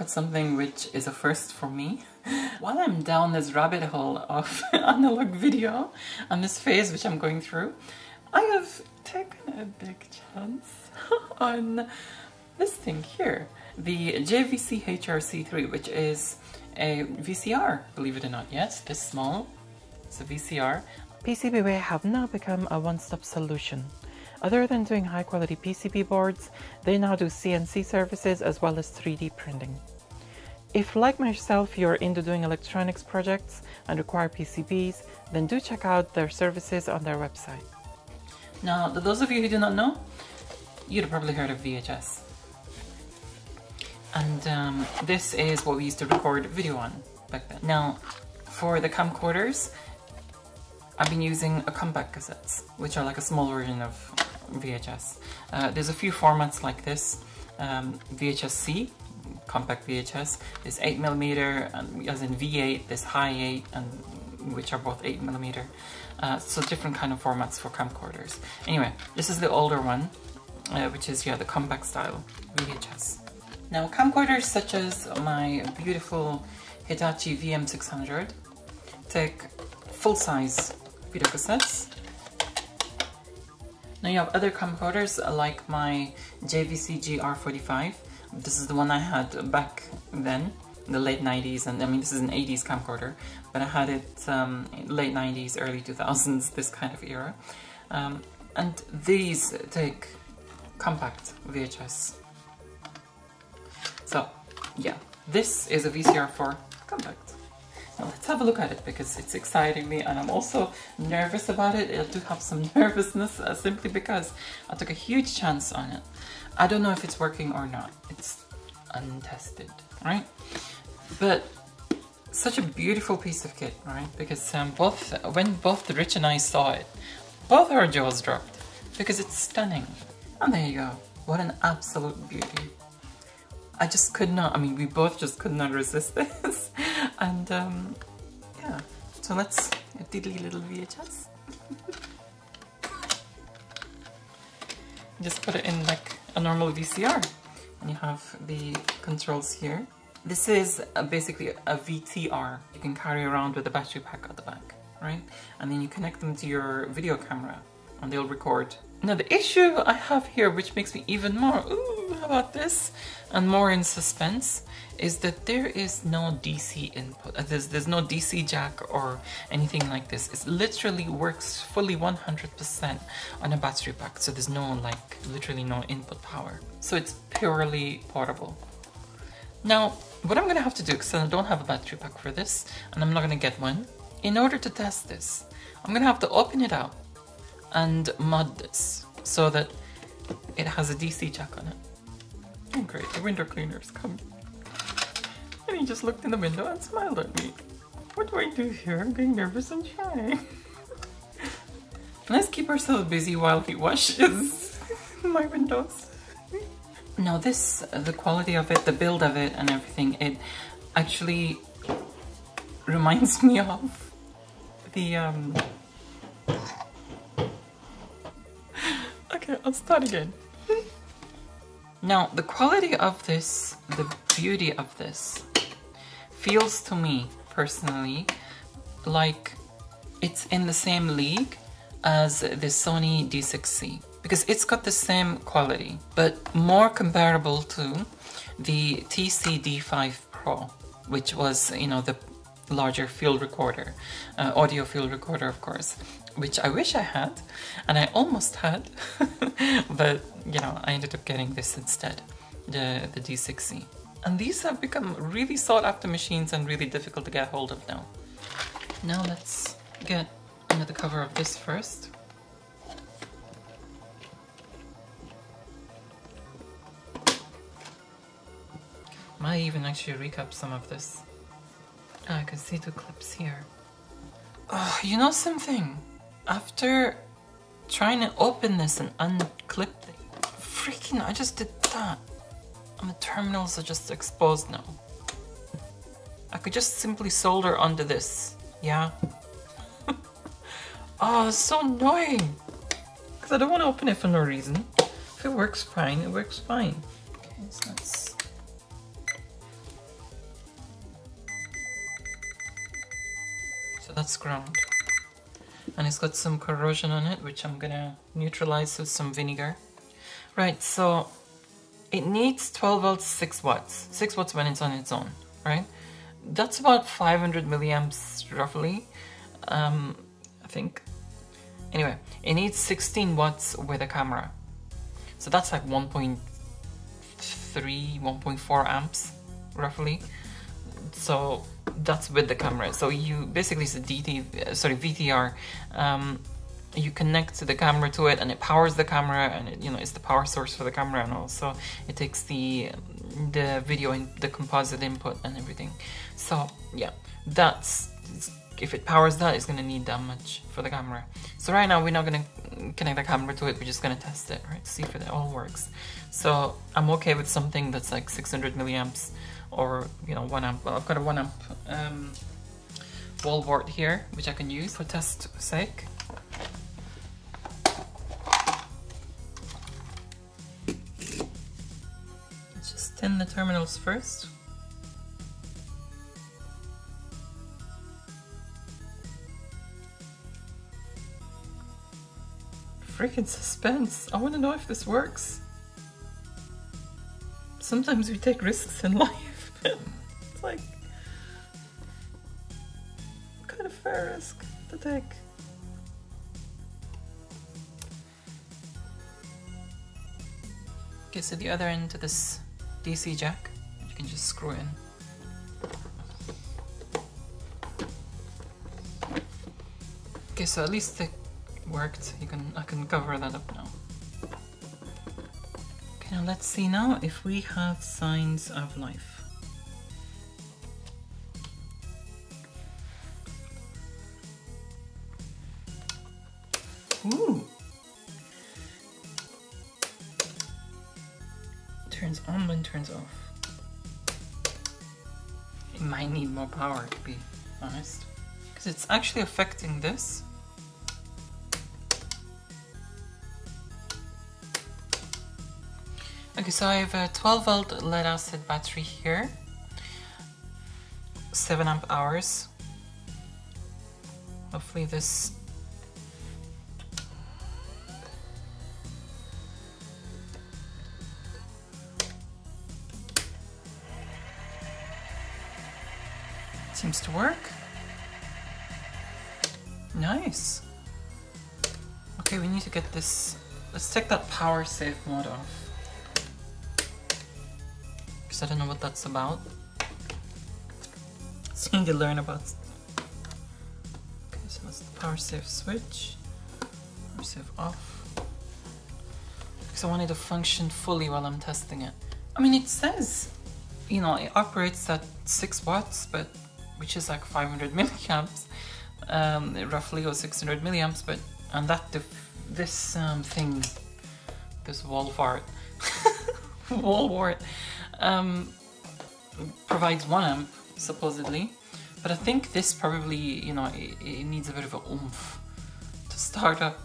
at something which is a first for me. While I'm down this rabbit hole of analog video on this phase which I'm going through, I have taken a big chance on this thing here, the JVC HRC3, which is a VCR, believe it or not. Yes, this small, it's a VCR. PCBWay have now become a one-stop solution. Other than doing high quality PCB boards, they now do CNC services as well as 3D printing. If like myself you're into doing electronics projects and require PCBs, then do check out their services on their website. Now, those of you who do not know, you'd have probably heard of VHS. And um, this is what we used to record video on back then. Now, for the camcorders, I've been using a compact cassettes, which are like a small version of VHS. Uh, there's a few formats like this. Um, VHS-C, compact VHS, is 8mm, and as in V8, this Hi8, and which are both 8mm. Uh, so different kind of formats for camcorders. Anyway, this is the older one, uh, which is, yeah, the compact style VHS. Now, camcorders such as my beautiful Hitachi VM600 take full-size video cassettes. Now you have other camcorders like my JVC GR45. This is the one I had back then, the late 90s, and I mean this is an 80s camcorder, but I had it um, late 90s, early 2000s, this kind of era. Um, and these take compact VHS. So yeah, this is a VCR for compact. Let's have a look at it because it's exciting me and I'm also nervous about it. I do have some nervousness uh, simply because I took a huge chance on it. I don't know if it's working or not. It's untested, right? But such a beautiful piece of kit, right? Because um, both when both Rich and I saw it, both our jaws dropped because it's stunning. And there you go. What an absolute beauty. I just could not, I mean, we both just could not resist this. and um, yeah, so let's, a diddly little VHS. just put it in like a normal VCR. And you have the controls here. This is a, basically a VTR. You can carry around with a battery pack at the back, right? And then you connect them to your video camera and they'll record. Now the issue I have here, which makes me even more, ooh, how about this? And more in suspense, is that there is no DC input. Uh, there's, there's no DC jack or anything like this. It literally works fully 100% on a battery pack. So there's no like, literally no input power. So it's purely portable. Now, what I'm gonna have to do, because I don't have a battery pack for this, and I'm not gonna get one, in order to test this, I'm gonna have to open it out and mod this so that it has a DC jack on it. Oh great, the window cleaner's come. And he just looked in the window and smiled at me. What do I do here? I'm getting nervous and shy. Let's keep ourselves busy while he washes my windows. now this, the quality of it, the build of it and everything, it actually reminds me of the um, Okay, I'll start again. now, the quality of this, the beauty of this, feels to me, personally, like it's in the same league as the Sony D6C. Because it's got the same quality, but more comparable to the TC-D5 Pro, which was, you know, the larger field recorder, uh, audio field recorder, of course which I wish I had, and I almost had, but you know, I ended up getting this instead, the, the D6C. And these have become really sought after machines and really difficult to get hold of now. Now let's get the cover of this first. Might even actually recap some of this. Oh, I can see two clips here. Oh, you know something? after trying to open this and unclip the freaking, I just did that. And the terminals are just exposed now. I could just simply solder onto this, yeah? oh, so annoying. Because I don't want to open it for no reason. If it works fine, it works fine. Okay, so. So that's ground. And it's got some corrosion on it, which I'm gonna neutralize with some vinegar. Right, so it needs 12 volts, 6 watts. 6 watts when it's on its own, right? That's about 500 milliamps roughly, um, I think. Anyway, it needs 16 watts with a camera. So that's like 1.3, 1.4 amps roughly. So that's with the camera. So you basically it's a DT, sorry, VTR. Um, you connect to the camera to it and it powers the camera and it, you know it's the power source for the camera and also it takes the the video and the composite input and everything so yeah that's if it powers that it's gonna need that much for the camera so right now we're not gonna connect the camera to it we're just gonna test it right see if it all works so I'm okay with something that's like 600 milliamps or you know one amp well I've got a one amp um, wall wart here which I can use for test sake let's just tin the terminals first. Freaking suspense. I want to know if this works. Sometimes we take risks in life. It's like, what kind of fair risk to take? Okay, so the other end to this DC jack, you can just screw in. Okay, so at least it worked. You can I can cover that up now. Okay, now let's see now if we have signs of life. Power to be honest. Because it's actually affecting this. Okay, so I have a 12 volt lead acid battery here. 7 amp hours. Hopefully this Seems to work. Nice. Okay, we need to get this... Let's take that power save mode off. Because I don't know what that's about. So you need to learn about... Okay, so that's the power save switch. Power save off. Because I want it to function fully while I'm testing it. I mean, it says, you know, it operates at 6 watts, but which is like 500 milliamps, um, roughly, or 600 milliamps, but and that this um, thing, this wall wart, wall wart, um, provides one amp supposedly, but I think this probably, you know, it, it needs a bit of a oomph to start up,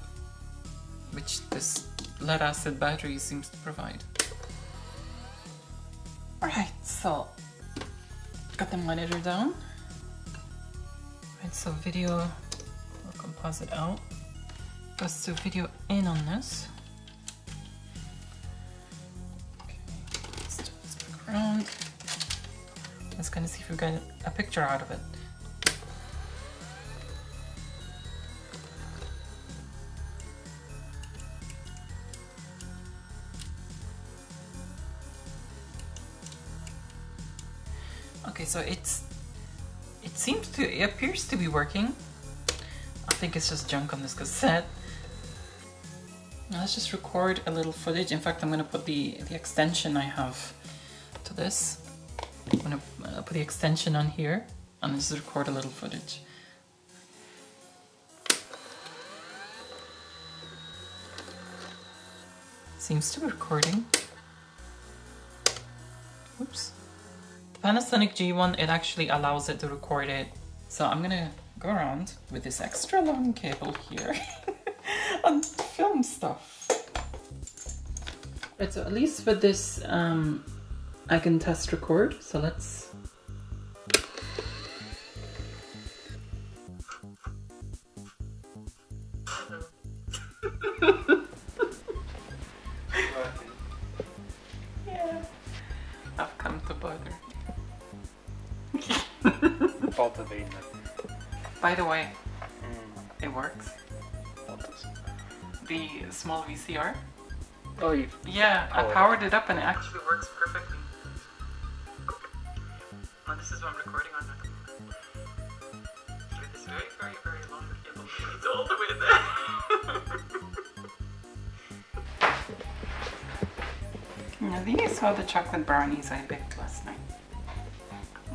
which this lead acid battery seems to provide. Alright, so got the monitor down. Right, so video or composite out. Let's do video in on this. Let's around. Let's kind of see if we get a picture out of it. Okay, so it's it seems to, it appears to be working. I think it's just junk on this cassette. Now let's just record a little footage. In fact, I'm gonna put the, the extension I have to this. I'm gonna uh, put the extension on here and just record a little footage. Seems to be recording. Oops. Panasonic G1, it actually allows it to record it. So I'm gonna go around with this extra long cable here and film stuff. Right, so at least with this, um, I can test record. So let's By the way, Mm. it works. The small VCR. Oh, you. Yeah, I Oh, powered it up and it actually works perfectly. Well, this is what I'm recording on now. With this very, very, very long cable. It's all the way there. now these are the chocolate brownies I baked last night.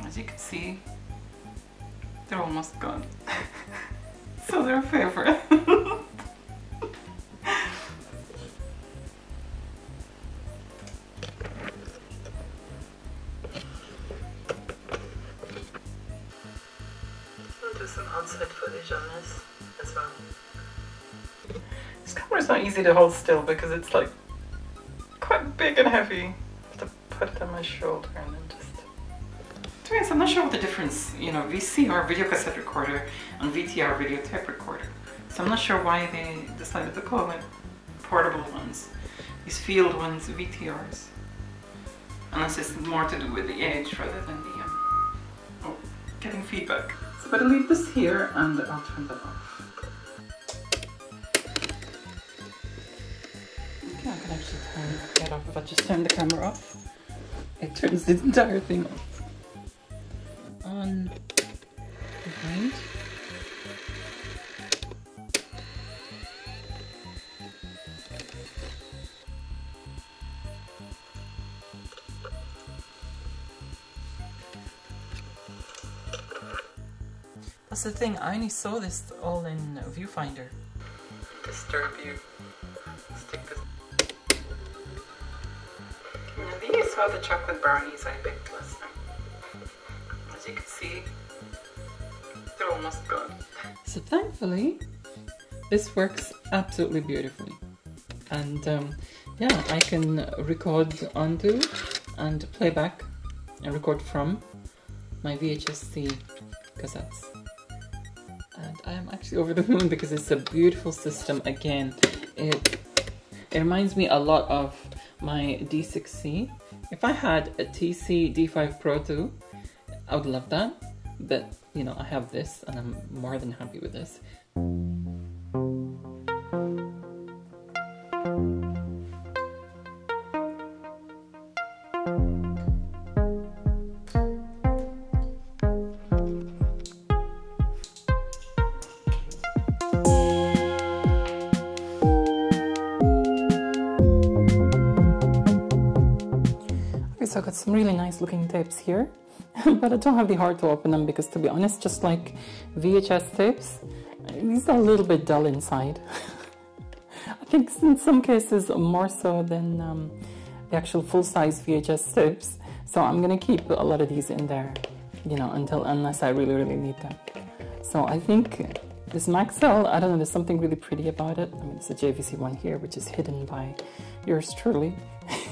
As you can see, they're almost gone. so they're a favorite. I'll do outside footage on this as well. This camera's not easy to hold still because it's like quite big and heavy. I have to put it on my shoulder I'm not sure what the difference, you know, VCR video cassette recorder and VTR video tape recorder. So I'm not sure why they decided to call it portable ones. These field ones, VTRs. Unless it's more to do with the age rather than the um, oh, getting feedback. So I'm gonna leave this here and I'll turn that off. Okay, I can actually turn that off. If I just turn the camera off, it turns the entire thing off. Thing, I only saw this all in Viewfinder. Disturb you. Stick this. Now these are the chocolate brownies I baked last night. As you can see, they're almost gone. So thankfully, this works absolutely beautifully. And um, yeah, I can record onto and play back and record from my VHS-C cassettes and I am actually over the moon because it's a beautiful system again. It it reminds me a lot of my D6C if I had a TC D5 Pro 2 I would love that but you know I have this and I'm more than happy with this I got some really nice looking tapes here, but I don't have the heart to open them because to be honest, just like VHS tapes, these are a little bit dull inside. I think in some cases more so than um, the actual full-size VHS tapes. So I'm gonna keep a lot of these in there, you know, until unless I really, really need them. So I think this Maxell, I don't know, there's something really pretty about it. I mean, it's a JVC one here, which is hidden by yours truly,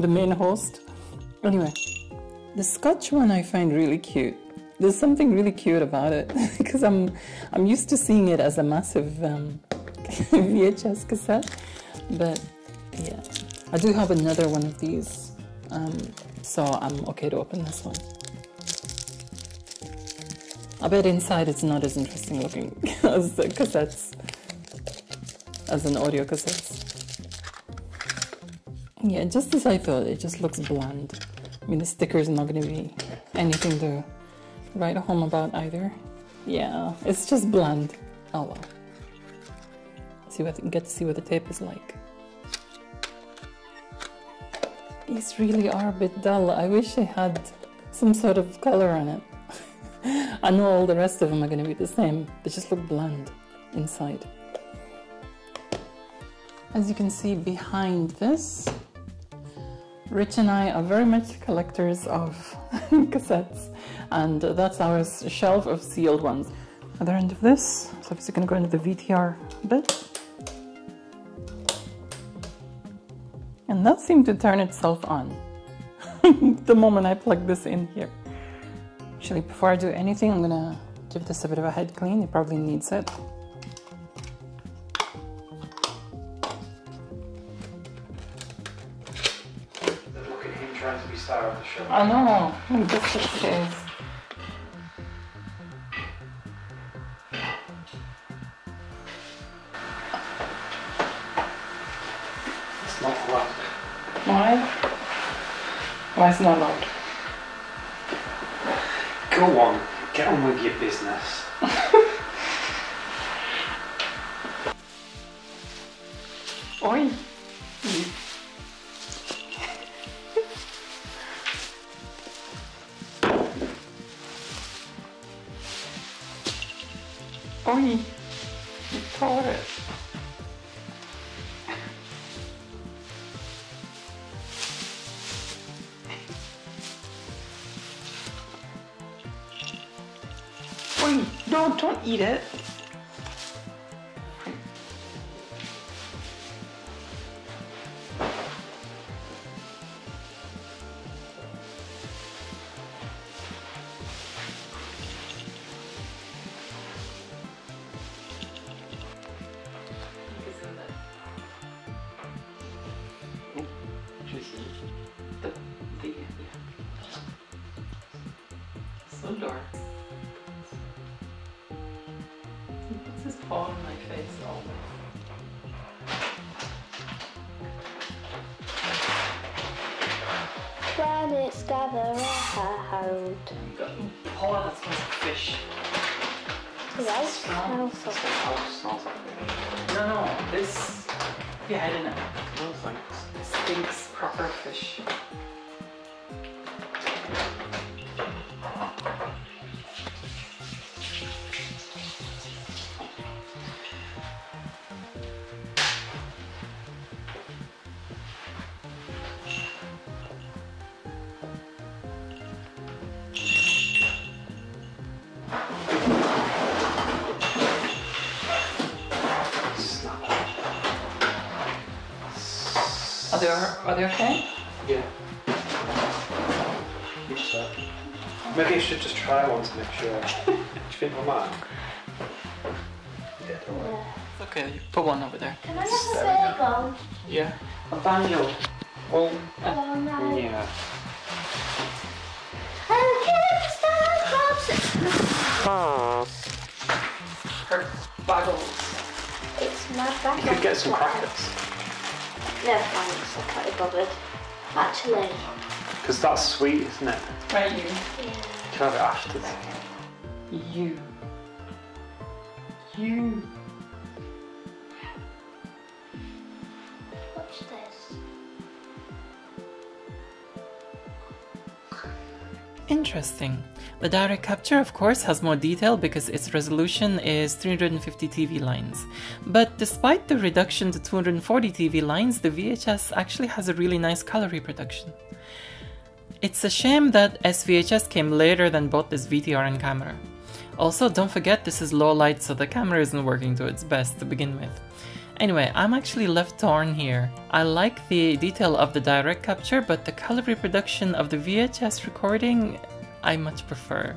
the main host. Anyway, the Scotch one I find really cute. There's something really cute about it because I'm I'm used to seeing it as a massive um, VHS cassette, but yeah, I do have another one of these, um, so I'm okay to open this one. I bet inside it's not as interesting looking as the cassettes, as an audio cassettes. Yeah, just as I thought, it just looks bland. I mean, the sticker is not going to be anything to write home about either. Yeah, it's just bland. Oh well. See what get to see what the tape is like. These really are a bit dull. I wish they had some sort of color on it. I know all the rest of them are going to be the same. They just look bland inside. As you can see behind this, Rich and I are very much collectors of cassettes, and that's our shelf of sealed ones. Other end of this, so obviously to go into the VTR bit. And that seemed to turn itself on the moment I plug this in here. Actually, before I do anything, I'm gonna give this a bit of a head clean. It probably needs it. I know. That's what it is. It's not allowed. Why? Why is it not allowed? Go on, get on with your business. Oi! Oi! You tore it. Oi! No, don't eat it. Dark. He puts his paw on my face all Planets gather around. Got a paw that smells like fish. Right? Strong. Smells smells like No, no, this. You had in it. No like Stinks proper fish. Are they, are they okay? Yeah. So. Maybe I should just try one to make sure. Do you think I might? Yeah, don't worry. It's okay, you put one over there. Can I have a bagel? Yeah. A banjo. Well, Oh no. yeah. Oh, Starbucks! Her bagels. It's my bagel. You could get some crackers. No thanks, I can't be bothered. Actually, Because that's sweet, isn't it? Right, you. yeah. You can have it after. You. You. Watch this. Interesting. The direct capture, of course, has more detail because its resolution is 350 TV lines. But despite the reduction to 240 TV lines, the VHS actually has a really nice color reproduction. It's a shame that SVHS came later than both this VTR and camera. Also, don't forget this is low light, so the camera isn't working to its best to begin with. Anyway, I'm actually left torn here. I like the detail of the direct capture, but the color reproduction of the VHS recording, I much prefer.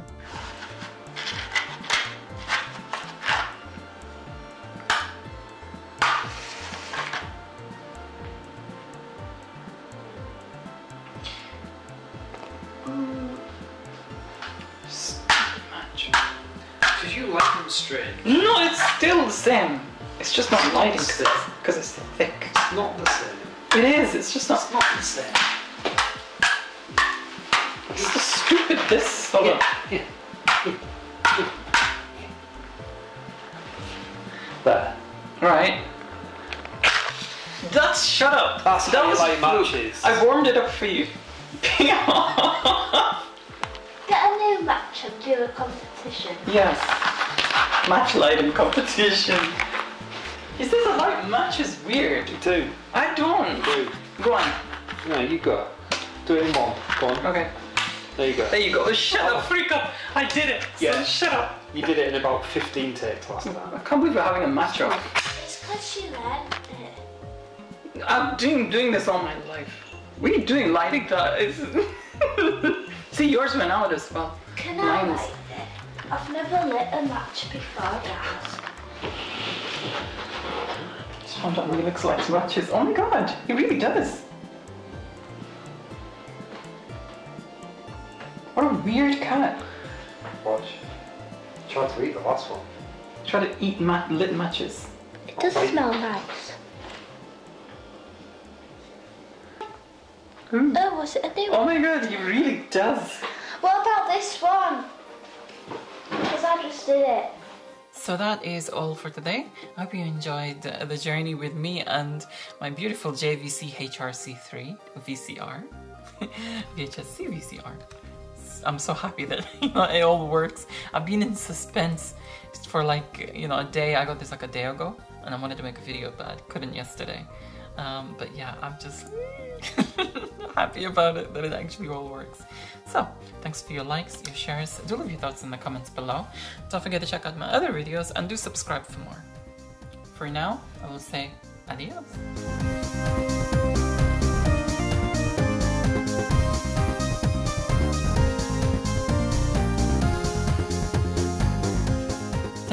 Did you like them straight? No, it's still the same. It's just not lighting because it's, 'cause it's thick. It's Not the same. It is, it's just not. It's not the same. Hold on. Yeah. There. Right. That's shut up. That's that was like matches. I warmed it up for you. Get a new match and do a competition. yes. Match lighting competition. Is this a light match? Is weird. Do. I don't. Do. Go on. No, you go. Do it in one. Go on. Okay. There you go. There you go. Shut up, freak up. I did it. So Yeah. shut up. You did it in about 15 takes last time. I can't believe we're having a match up. It's because she learned it. I'm doing doing this all my life. What are you doing lighting that? It's See, yours went out as well. Can I light it? I've never lit a match before, guys. Just found out what he looks like matches. Oh my god, he really does. Weird cat. Watch. Try to eat the last one. Try to eat ma lit matches. It does smell nice. Oh, was it a new Oh my god, he really does. What about this one? Because I just did it. So that is all for today. I hope you enjoyed uh, the journey with me and my beautiful JVC HRC3 VCR. VHSC VCR. I'm so happy that you know, it all works. I've been in suspense for like, you know, a day. I got this like a day ago and I wanted to make a video but I couldn't yesterday. Um, but yeah, I'm just happy about it that it actually all works. So, thanks for your likes, your shares. Do leave your thoughts in the comments below. Don't forget to check out my other videos and do subscribe for more. For now, I will say adios.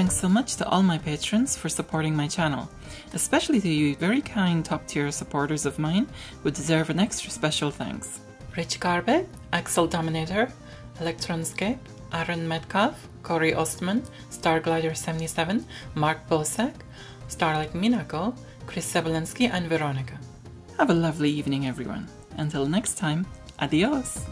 Thanks so much to all my patrons for supporting my channel, especially to you very kind top tier supporters of mine who deserve an extra special thanks. Rich Garbe, Axel Dominator, Electronscape, Aaron Metcalf, Corey Ostman, Starglider77, Mark Bosek, Starlight Minako, Chris Sebelinsky, and Veronica. Have a lovely evening, everyone. Until next time, adios!